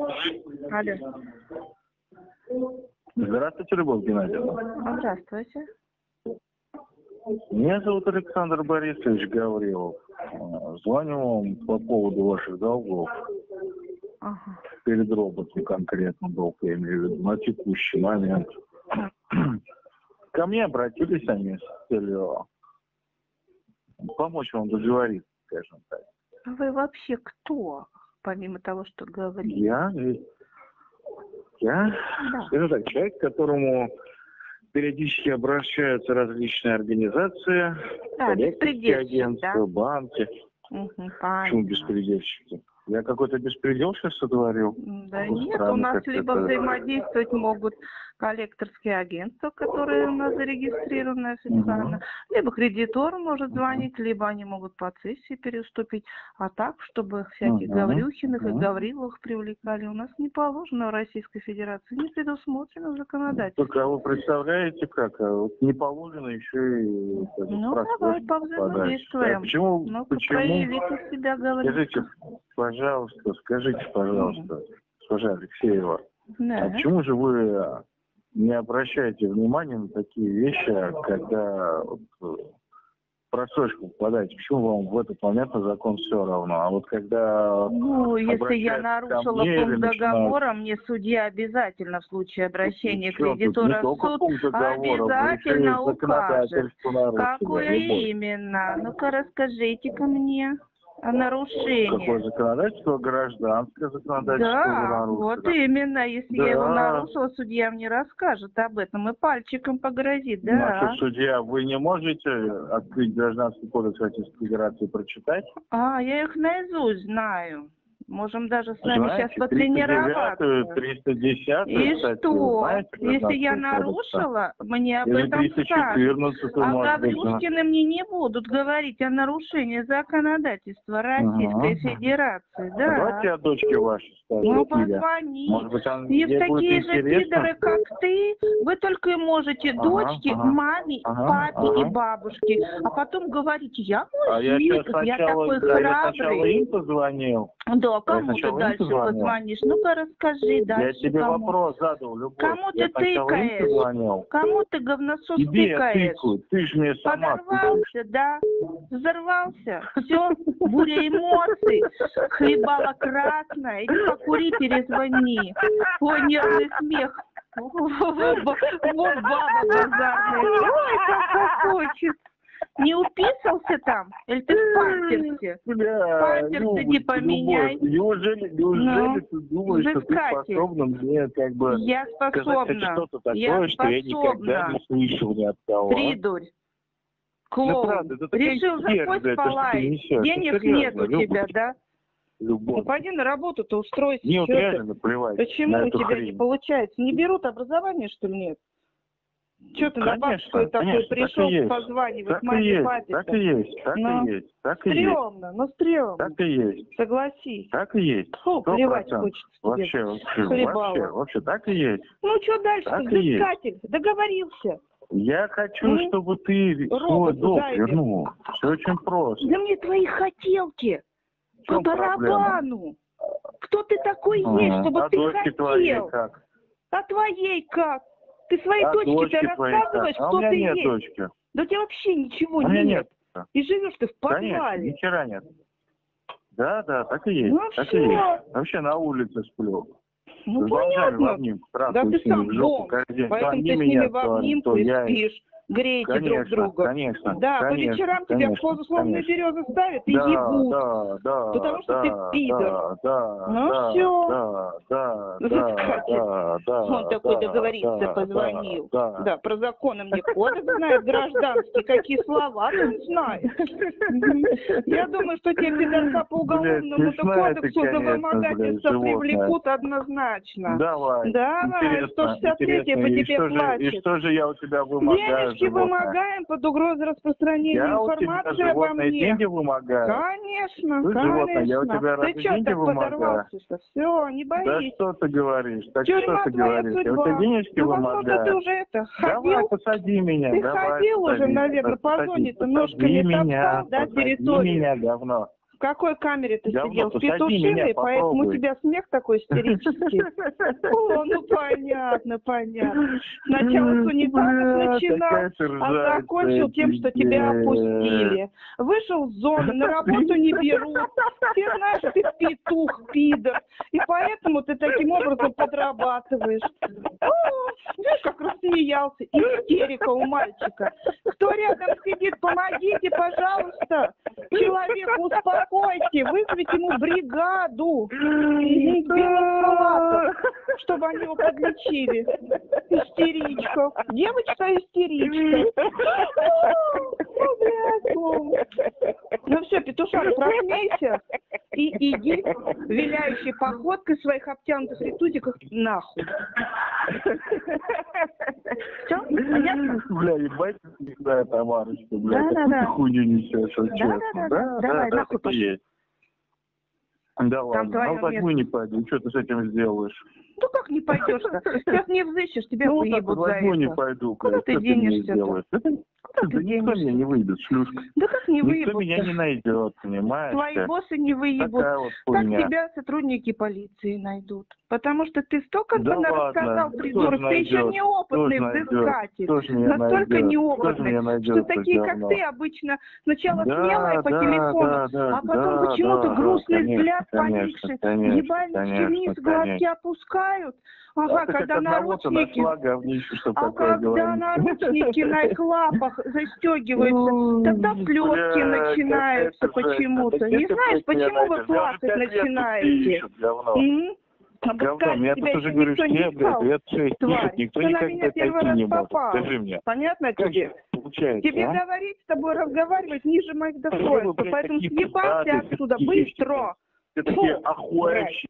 Алло. Здравствуйте, Любовь Геннадьевна. Здравствуйте. Меня зовут Александр Борисович Гаврилов. А, Звоню вам по поводу ваших долгов. Ага. Перед роботом конкретно долг, я имею в виду, на текущий момент. Ко мне обратились они с целью помочь вам договориться, скажем так. А Вы вообще кто, помимо того, что говорите? Я, я, Да. скажем так, человек, к которому периодически обращаются различные организации, Да, коллекторские агентства, да? банки. Мгм, Почему беспредельщики? Я какой-то беспредел сейчас сотворил? Да нет, у нас либо это. взаимодействовать могут коллекторские агентства, которые у нас зарегистрированы официально, либо кредитор может звонить, либо они могут по цессии переступить. А так, чтобы всяких Гаврюхиных и. Гавриловых привлекали, у нас не положено в Российской Федерации, не предусмотрено в законодательстве. Только вы представляете, как? а вот не положено еще и Ну, давай повзаимодействуем. А Почему? Ну, почему? проявите себя, говорите. Скажите, пожалуйста, скажите, пожалуйста, госпожа Алексеева, Да. а почему же вы а, не обращаете внимания на такие вещи, когда вот, э, просрочку попадаете? Почему вам в этот момент на закон все равно? А вот когда Ну, если я нарушила мне пункт начинают- договора, мне судья обязательно в случае обращения кредитора в суд обязательно укажет. Какое именно? Ну-ка расскажите-ка мне о Какое законодательство? Гражданское законодательство Да, вот именно. Если я его Да. нарушила, судья мне расскажет об этом и пальчиком погрозит, Значит, да. судья, вы не можете открыть гражданский кодекс Российской Федерации и прочитать? А, я их наизусть знаю. Можем даже с вами сейчас потренироваться. 309, 310, И кстати, что? знаете, Если я нарушила, мне об Или этом скажут. 314, А Гаврюшкины мне не будут говорить о нарушении законодательства Российской Ага. Федерации, да. Давайте о дочке вашей скажу. Ну, позвони. Может быть, И такие же пидоры, как ты, вы только и можете Ага, дочке, ага. маме, Ага, папе и бабушке, а потом говорите, я А я мужик, сейчас я такой да, я сначала храбрый. им позвонил. Да, кому ты дальше позвонишь? Ну-ка расскажи дальше. я тебе кому. вопрос задал, Любовь. Кому ты тыкаешь? Кому ты говносос Тебе тыкаешь? тыкаю, ты же мне сама. Подорвался, да? Взорвался? Все, буря эмоций, хлебала красная, иди покури, перезвони. Ой, нервный смех. Вот баба базарная. Ой, как хочет. Не уписался там? Или ты в памперсе? Памперсы Любочка, не поменяй. Неужели, неужели Ну, ты думаешь, что ты способна мне как бы Я способна. что-то такое, Я что я никогда способна. не слышал ни от кого? Придурь. Ну, Клоун. Решил за херня, кость это что ты полаять. Денег Ну, нет у тебя, да? Ну Любовь. пойди на работу-то устройся. Мне вот реально наплевать Почему на у тебя не хрень. получается? Не берут образование, что ли, нет? Что ты на бабскую такой так пришел есть. позванивать Так и маме, есть, папе? так и есть, так Ну, и есть, так и есть, Стремно, ну стрёмно. так и есть, Согласись. так и есть. Фу, плевать хочется. Вообще, вообще, вообще, вообще, так и есть. Ну что дальше? Так. Взыскатель. Договорился. Я хочу, Ну, чтобы ты свой долг вернул. Все очень просто. Да мне твои хотелки. По барабану. Кто ты такой есть, чтобы а ты хотел? как? А твоей как? Ты своей А дочке-то рассказываешь? А кто меня ты нет есть? дочки. Да у тебя вообще ничего У меня нет. нет. И живешь ты в Конечно, подвале. ни хера нет. Да, да, так и есть. Ну, так всё. и есть. Вообще на улице сплю. Ну, С в понятно. обнимку. Да ты сам в жопу дом, каждый день. То поэтому они ты с меня, ними в то- обнимку то и я Греете друг Конечно, друга. конечно. Да, по конечно, вечерам тебя в конечно, позу словно конечно. березы ставят и да, ебут. Да, да, Потому что да, ты пидор. Да, да, Ну да, всё. Да, да, Ну, да, кстати, да, да. Он такой да, договориться да, позвонил. Да, Да, про законы мне кодекс знает, гражданский, какие слова он знает. Я думаю, что те пидорка по уголовному кодексу за вымогательство привлекут однозначно. Давай. Давай, Интересно, 163 интересно. по тебе же- И плачет. что же я у тебя вымогаю, Животное? вымогаем под угрозой распространения Я у тебя информации обо животные мне. деньги вымогаю? Конечно, Ты конечно. животное, я у тебя Ты что деньги так вымогаю? Все, не Да боись. что ты говоришь? Так Тюрьма что ты говоришь? Я у судьба. тебя денежки Ну, возможно, ты вымогаю. уже это, Давай, ходил, посади меня. Ты давай, ходил уже, посади, наверное, по зоне-то посади ножками меня, топтал, да, территорию? меня, говно. какой камере ты Говно, сидел? Меня, петушиной, поэтому у тебя смех такой истерический. О, ну понятно, понятно. Сначала с унитазов начинал, а закончил тем, что тебя опустили. Вышел с зоны, на работу не берут. Ты знаешь, ты петух, пидор. И поэтому ты таким образом подрабатываешь. Видишь, как рассмеялся. Истерика у мальчика. Кто рядом сидит, помогите, пожалуйста. Человека успокойте, вызовите ему бригаду. Белых чтобы они его подлечили. Истеричка. Девочка истеричка. Ну все, петушок, просмейся и иди виляющей походкой своих обтянутых ритузиках нахуй. Все, понятно? Бля, ебать, всегда Тамарочка, бля, Да, да, какую хуйню несешь, Да, да, да, давай, нахуй пошли. Да ладно, твое а место. мы не пойдем, что ты с этим сделаешь? Ну как не пойдешь-то? Сейчас не взыщешь, тебя ну, выебут за возьму, не это. пойду, Куда ты денешься-то? Да, ты никто меня не выйдет, шлюшка. Да как не Никто меня не выебут найдет, понимаешь? Твои боссы не выебут. Вот Как тебя сотрудники полиции найдут? Потому что ты столько Да рассказал, кто придурок. Ты еще неопытный взыскатель. Настолько неопытный, что такие, как ты, обычно сначала смелые по телефону, а потом почему-то грустный конечно, взгляд конечно, поникший. конечно, Ебальнички конечно, вниз, глазки опускают. Ага, ты когда наручники... говнище, А когда говорить. наручники на их лапах застегиваются, тогда бля, начинаются почему-то. Не знаешь, почему вы? Я плакать начинаете? говно. Меня тебя тут уже говорю, все, не блядь, лет шесть ищут, никто ты никогда раз не может. Скажи мне, Понятно как тебе? получается, Тебе а? говорить, с тобой разговаривать ниже моих достоинств. Поэтому съебался отсюда быстро. Все такие Фу, охуевающие